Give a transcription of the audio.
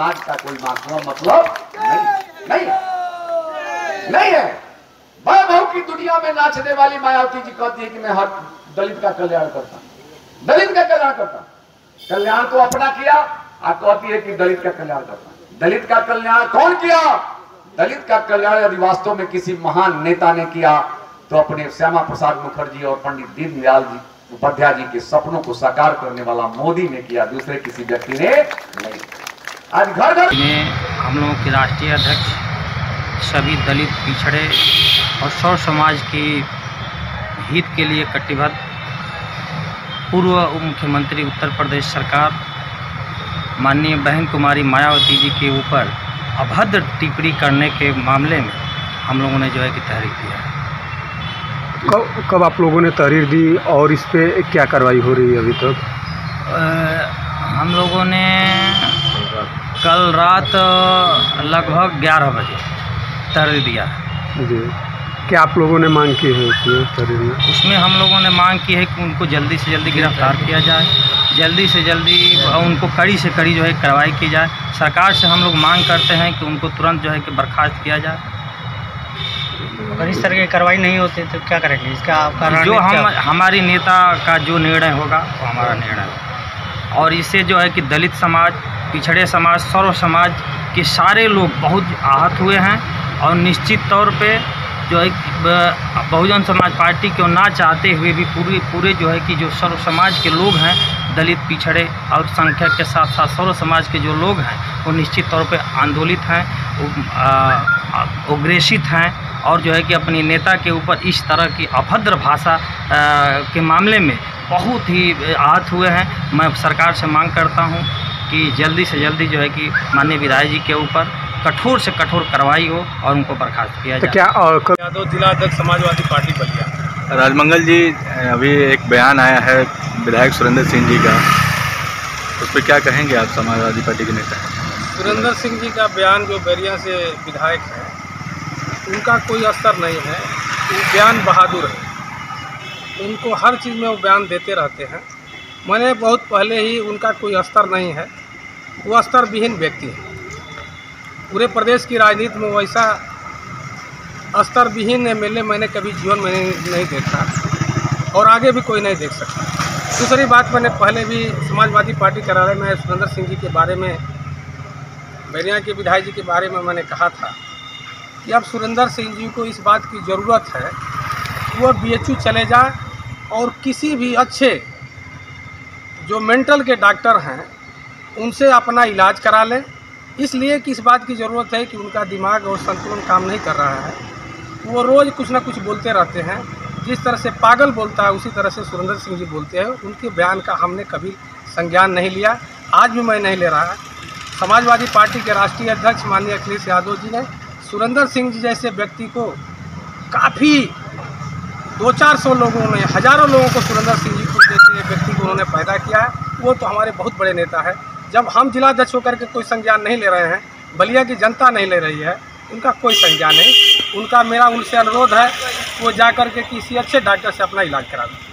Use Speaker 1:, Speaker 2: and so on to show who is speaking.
Speaker 1: आज का कोई माध्यम मतलब नहीं नहीं है। नहीं है। वैभव की दुनिया में नाचने वाली मायावती जी कहती है कि मैं हर दलित का कल्याण करता दलित का कल्याण करता कल्याण तो अपना किया और कहती है कि दलित का कल्याण करता दलित का कल्याण कौन किया? दलित का कल्याण यदि वास्तव में किसी महान नेता ने किया तो अपने श्यामा प्रसाद मुखर्जी और पंडित दीनदयाल जी उपाध्याय जी के सपनों को साकार करने वाला मोदी ने किया, दूसरे किसी व्यक्ति ने नहीं। आज घर घर
Speaker 2: में हम लोगों के राष्ट्रीय अध्यक्ष सभी दलित पिछड़े और सौ समाज की हित के लिए कटिबद्ध पूर्व उप मुख्यमंत्री उत्तर प्रदेश सरकार माननीय बहन कुमारी मायावती जी के ऊपर अभद्र टिप्पणी करने के मामले में हम लोगों ने जो है कि तहरीर दिया
Speaker 3: कब कब आप लोगों ने तहरीर दी और इस पर क्या कार्रवाई हो रही है अभी तक?
Speaker 2: अ, हम लोगों ने कल रात लगभग 11 बजे तहरीर दिया। है
Speaker 3: जी। क्या आप लोगों ने मांग की है उसमें तहरीर में?
Speaker 2: उसमें हम लोगों ने मांग की है कि उनको जल्दी से जल्दी गिरफ़्तार किया जाए। जल्दी से जल्दी उनको कड़ी से कड़ी जो है कार्रवाई की जाए। सरकार से हम लोग मांग करते हैं कि उनको तुरंत जो है कि बर्खास्त किया जाए।
Speaker 4: अगर इस तरह की कार्रवाई नहीं होती तो क्या करेंगे? इसका आपका
Speaker 2: जो हम हमारी नेता का जो निर्णय होगा वो हमारा निर्णय होगा। और इससे जो है कि दलित समाज पिछड़े समाज, सर्व समाज के सारे लोग बहुत आहत हुए हैं और निश्चित तौर पे जो है बहुजन समाज पार्टी को ना चाहते हुए भी पूरे पूरे जो है कि जो सर्व समाज के लोग हैं, दलित, पिछड़े, अल्पसंख्यक के साथ साथ सर्व समाज के जो लोग हैं, वो निश्चित तौर पे आंदोलित हैं उग्रेसित हैं और जो है कि अपनी नेता के ऊपर इस तरह की अभद्र भाषा के मामले में बहुत ही आहत हुए हैं। मैं सरकार से मांग करता हूँ कि जल्दी से जल्दी जो है कि माननीय विधायक जी के ऊपर कठोर से कठोर कार्रवाई हो और उनको बर्खास्त किया
Speaker 3: तो
Speaker 2: जाए।
Speaker 3: क्या
Speaker 5: यादव जिला अध्यक्ष समाजवादी पार्टी बलिया
Speaker 6: राजमंगल जी अभी एक बयान आया है विधायक सुरेंद्र सिंह जी का। उस पर क्या कहेंगे आप समाजवादी पार्टी के नेता?
Speaker 5: सुरेंद्र सिंह जी का बयान जो बैरिया से विधायक है उनका कोई असर नहीं है। वो बयान बहादुर है। उनको हर चीज़ में वो बयान देते रहते हैं। मैंने बहुत पहले ही उनका कोई स्तर नहीं है। वो स्तर विहीन व्यक्ति है। पूरे प्रदेश की राजनीति में वैसा स्तर विहीन एम एल मैंने कभी जीवन में नहीं, देखा और आगे भी कोई नहीं देख सकता। दूसरी बात मैंने पहले भी समाजवादी पार्टी कार्यालय में सुरेंद्र सिंह जी के बारे में बैरिया के विधायक जी के बारे में मैंने कहा था कि अब सुरेंद्र सिंह जी को इस बात की ज़रूरत है कि वो बी चले जाए और किसी भी अच्छे जो मेंटल के डॉक्टर हैं उनसे अपना इलाज करा लें। इसलिए कि इस बात की ज़रूरत है कि उनका दिमाग और संतुलन काम नहीं कर रहा है। वो रोज़ कुछ ना कुछ बोलते रहते हैं। जिस तरह से पागल बोलता है, उसी तरह से सुरेंद्र सिंह जी बोलते हैं। उनके बयान का हमने कभी संज्ञान नहीं लिया। आज भी मैं नहीं ले रहा। समाजवादी पार्टी के राष्ट्रीय अध्यक्ष माननीय अखिलेश यादव जी ने सुरेंद्र सिंह जी जैसे व्यक्ति को काफ़ी दो चार सौ लोगों ने, हज़ारों लोगों को सुरेंद्र सिंह जी को जैसे व्यक्ति को उन्होंने पैदा किया है। वो तो हमारे बहुत बड़े नेता है। जब हम जिला अध्यक्ष होकर के कोई संज्ञान नहीं ले रहे हैं, बलिया की जनता नहीं ले रही है, उनका कोई संज्ञान नहीं। उनका मेरा उनसे अनुरोध है, वो जा कर के किसी अच्छे डॉक्टर से अपना इलाज करा दें।